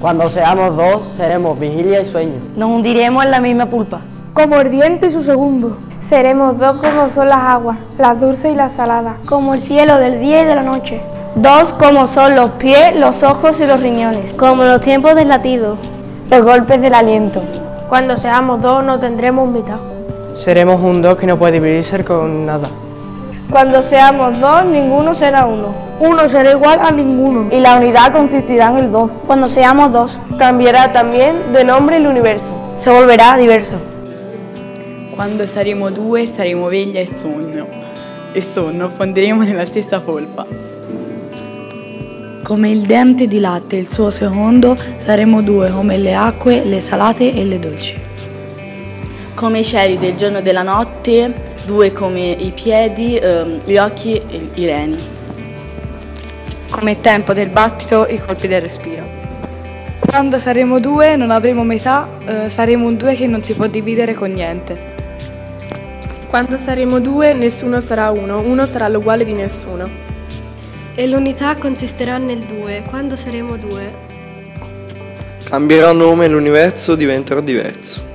Cuando seamos dos, seremos vigilia y sueño. Nos hundiremos en la misma pulpa. Como el viento y su segundo. Seremos dos como son las aguas, las dulces y las saladas. Como el cielo del día y de la noche. Dos como son los pies, los ojos y los riñones. Como los tiempos del latido. Los golpes del aliento. Cuando seamos dos no tendremos mitad. Seremos un dos que no puede dividirse con nada. Cuando seamos dos, ninguno será uno. Uno será igual a ninguno. Y la unidad consistirá en el dos. Cuando seamos dos, cambiará también de nombre el universo. Se volverá diverso. Quando saremo due saremo veglia e sogno, e sonno fonderemo nella stessa polpa. Come il dente di latte e il suo secondo, saremo due come le acque, le salate e le dolci. Come i cieli del giorno e della notte, due come i piedi, ehm, gli occhi e i reni. Come il tempo del battito, i colpi del respiro. Quando saremo due non avremo metà, eh, saremo un due che non si può dividere con niente. Quando saremo due nessuno sarà uno, uno sarà l'uguale di nessuno. E l'unità consisterà nel due, quando saremo due. Cambierà nome e l'universo diventerà diverso.